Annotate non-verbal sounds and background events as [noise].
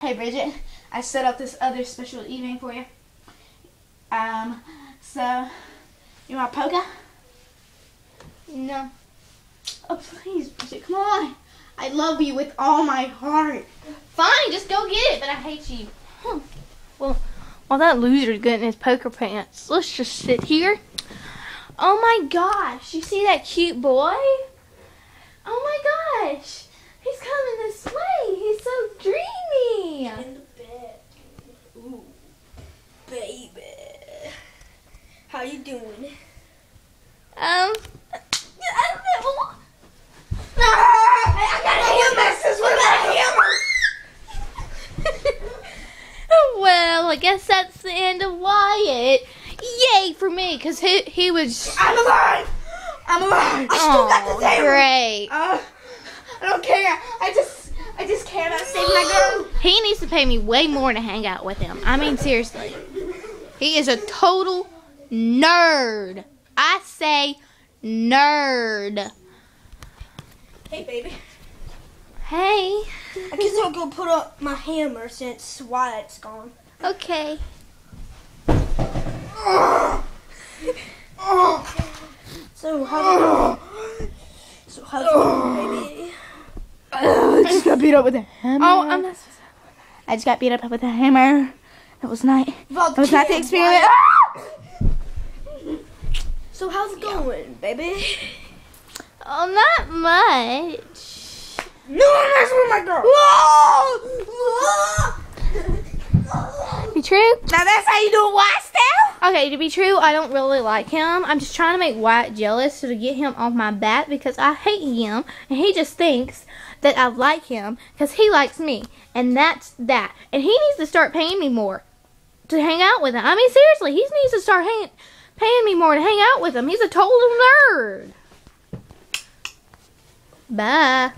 Hey Bridget, I set up this other special evening for you. Um, so you want poker? No. Oh please, Bridget, come on. I love you with all my heart. Fine, just go get it, but I hate you. Hmm. Well, while that loser's getting his poker pants, let's just sit here. Oh my gosh, you see that cute boy? Oh my gosh, he's coming this way. He's so dreamy. In the bed. Ooh, baby. How you doing? Um, I don't know. I What about hammer? [laughs] well, I guess that's the end of Wyatt. Yay for me, because he, he was. I'm alive. I'm alive. I still got Oh, this hammer. great. Uh, I don't care. I just, I just care about saving my girl. He needs to pay me way more to hang out with him. I mean, seriously. He is a total nerd. I say nerd. Hey, baby. Hey. I guess I'll go put up my hammer since Wyatt's gone. Okay. So how's it So how's it going, baby? I just got beat up with a hammer. Oh, I'm not. I just got beat up with a hammer. It was not. It was not the kid, experience. Wyatt. So how's it going, baby? Oh, not much. No one mess with my girl. Be true? Now that's how you do Wyatt style. Okay, to be true, I don't really like him. I'm just trying to make Wyatt jealous so to get him off my back because I hate him and he just thinks that I like him because he likes me. And that's that. And he needs to start paying me more to hang out with him. I mean, seriously, he needs to start hang- paying me more to hang out with him. He's a total nerd. Bye.